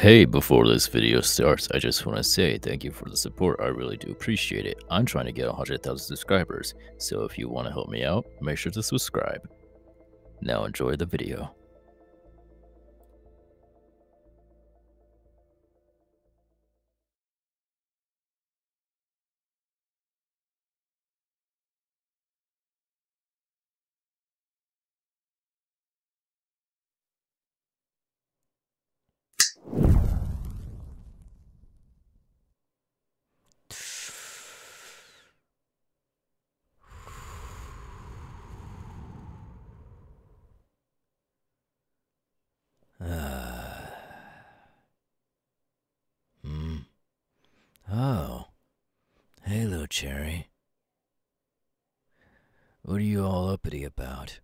Hey, before this video starts, I just want to say thank you for the support. I really do appreciate it. I'm trying to get 100,000 subscribers, so if you want to help me out, make sure to subscribe. Now enjoy the video. Oh. Hey, little cherry. What are you all uppity about?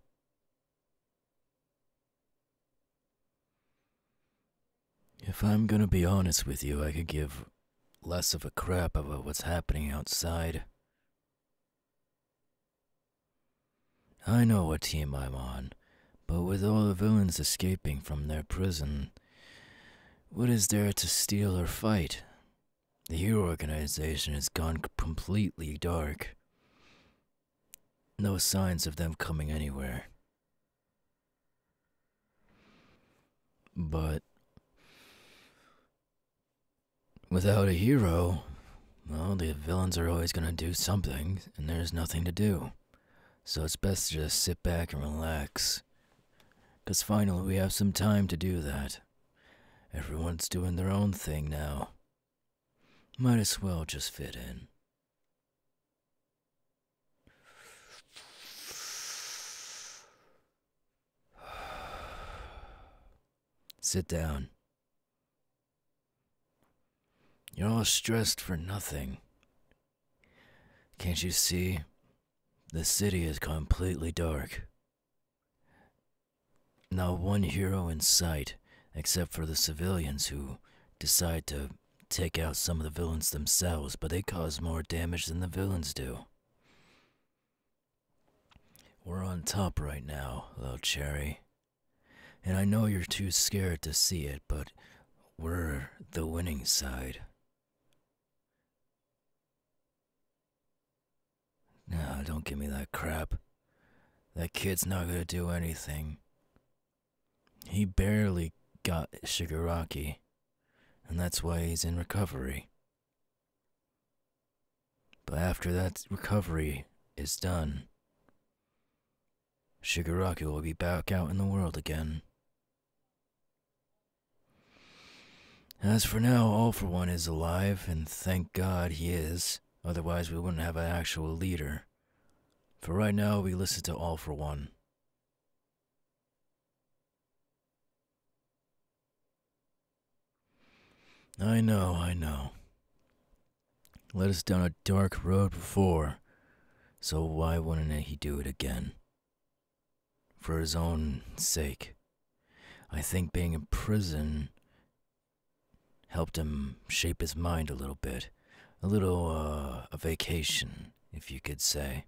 If I'm gonna be honest with you, I could give less of a crap about what's happening outside. I know what team I'm on, but with all the villains escaping from their prison, what is there to steal or fight? The hero organization has gone completely dark. No signs of them coming anywhere. But without a hero, well, the villains are always going to do something, and there's nothing to do. So it's best to just sit back and relax. Because finally, we have some time to do that. Everyone's doing their own thing now. Might as well just fit in. Sit down. You're all stressed for nothing. Can't you see? The city is completely dark. Not one hero in sight, except for the civilians who decide to take out some of the villains themselves, but they cause more damage than the villains do. We're on top right now, little cherry. And I know you're too scared to see it, but we're the winning side. No, don't give me that crap. That kid's not gonna do anything. He barely got Shigaraki, and that's why he's in recovery. But after that recovery is done, Shigaraki will be back out in the world again. As for now, All for One is alive, and thank God he is. Otherwise, we wouldn't have an actual leader. For right now, we listen to All for One. I know, I know. Led us down a dark road before, so why wouldn't he do it again? For his own sake. I think being in prison helped him shape his mind a little bit. A little, uh, a vacation, if you could say.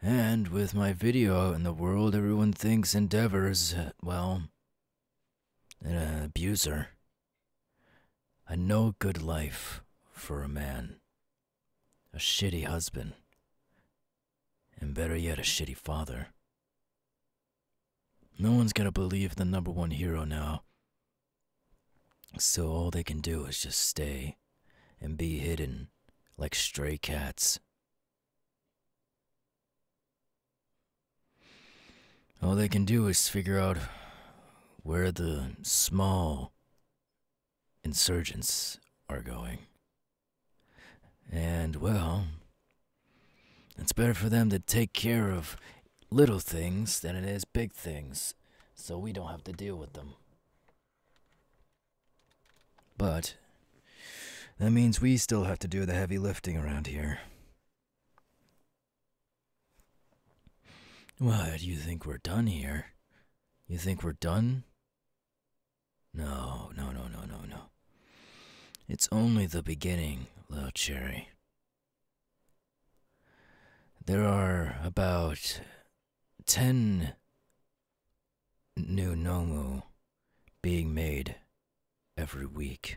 And with my video out in the world, everyone thinks Endeavor's, uh, well, an abuser. A no good life for a man. A shitty husband. And better yet, a shitty father. No one's gonna believe the number one hero now. So all they can do is just stay and be hidden like stray cats. All they can do is figure out where the small insurgents are going. And, well, it's better for them to take care of little things than it is big things, so we don't have to deal with them. But that means we still have to do the heavy lifting around here. What, do you think we're done here? You think we're done? No, no, no, no, no, no. It's only the beginning, little cherry. There are about ten new Nomu being made every week.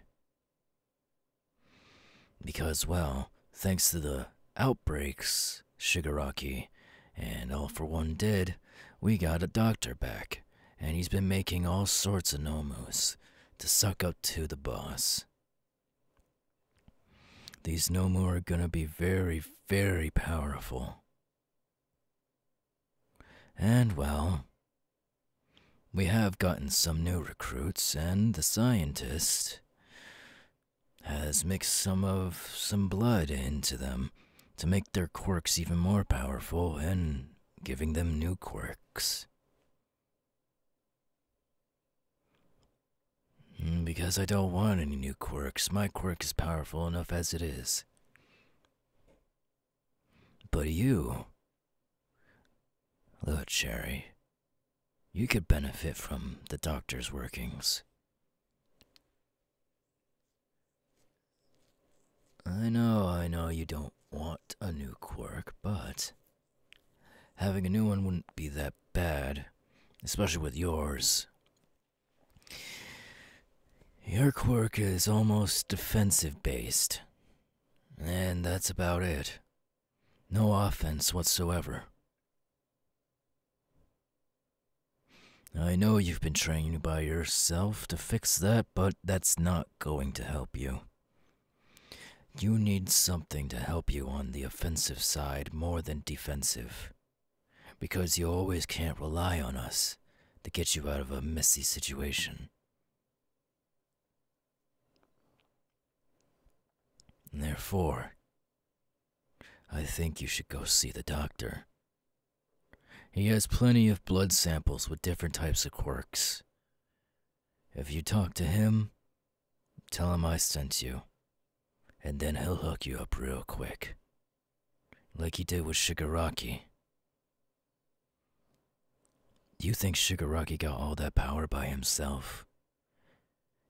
Because, well, thanks to the outbreaks Shigaraki and All for One did, we got a doctor back, and he's been making all sorts of Nomus to suck up to the boss. These Nomu are gonna be very, very powerful. And well, we have gotten some new recruits, and the scientist has mixed some of some blood into them to make their quirks even more powerful and giving them new quirks. Mm, because I don't want any new quirks. My quirk is powerful enough as it is. But you, little Cherry, you could benefit from the doctor's workings. I know, I know you don't want a new quirk, but having a new one wouldn't be that bad, especially with yours. Your quirk is almost defensive based, and that's about it. No offense whatsoever. I know you've been training by yourself to fix that, but that's not going to help you. You need something to help you on the offensive side more than defensive. Because you always can't rely on us to get you out of a messy situation. Therefore, I think you should go see the doctor. He has plenty of blood samples with different types of quirks. If you talk to him, tell him I sent you and then he'll hook you up real quick. Like he did with Shigaraki. Do You think Shigaraki got all that power by himself?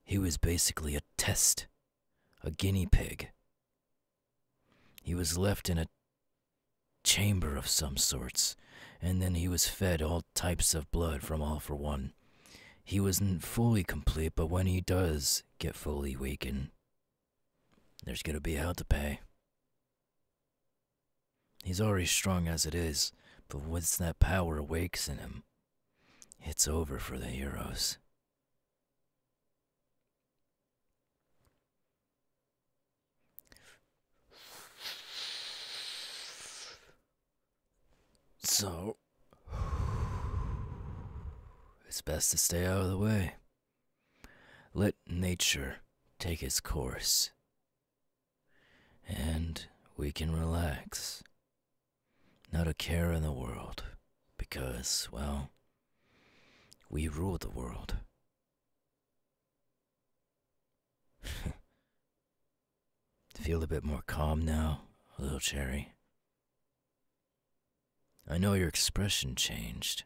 He was basically a test, a guinea pig. He was left in a chamber of some sorts, and then he was fed all types of blood from All for One. He wasn't fully complete, but when he does get fully wakened, there's gonna be hell to pay. He's already strong as it is, but once that power awakes in him, it's over for the heroes. So, it's best to stay out of the way. Let nature take its course and we can relax. Not a care in the world, because, well, we rule the world. Feel a bit more calm now, little cherry. I know your expression changed,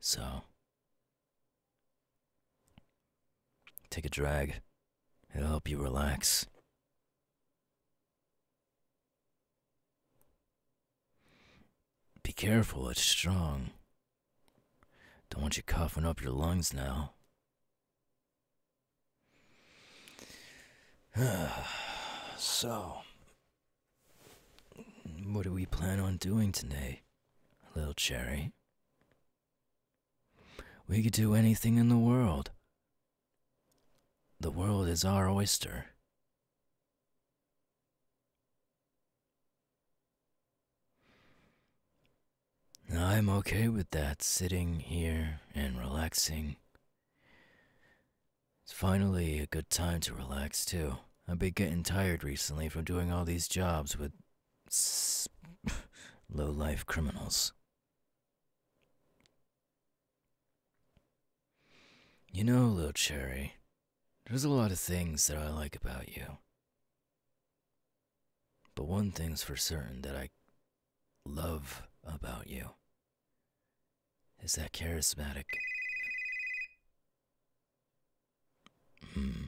so. Take a drag. It'll help you relax. Be careful, it's strong. Don't want you coughing up your lungs now. so, what do we plan on doing today, little cherry? We could do anything in the world. The world is our oyster. I'm okay with that, sitting here and relaxing. It's finally a good time to relax, too. I've been getting tired recently from doing all these jobs with low life criminals. You know, little cherry, there's a lot of things that I like about you. But one thing's for certain that I love about you is that charismatic. Hmm.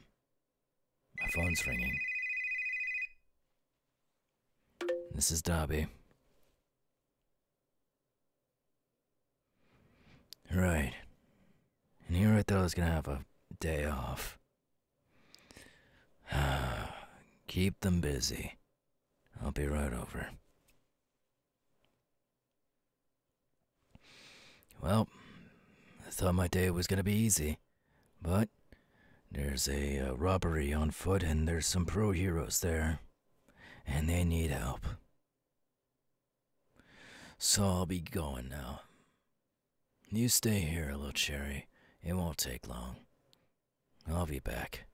My phone's ringing. This is Dabi. Right. That I was gonna have a day off. Keep them busy. I'll be right over. Well, I thought my day was gonna be easy, but there's a uh, robbery on foot and there's some pro heroes there, and they need help. So I'll be going now. You stay here, little cherry. It won't take long. I'll be back.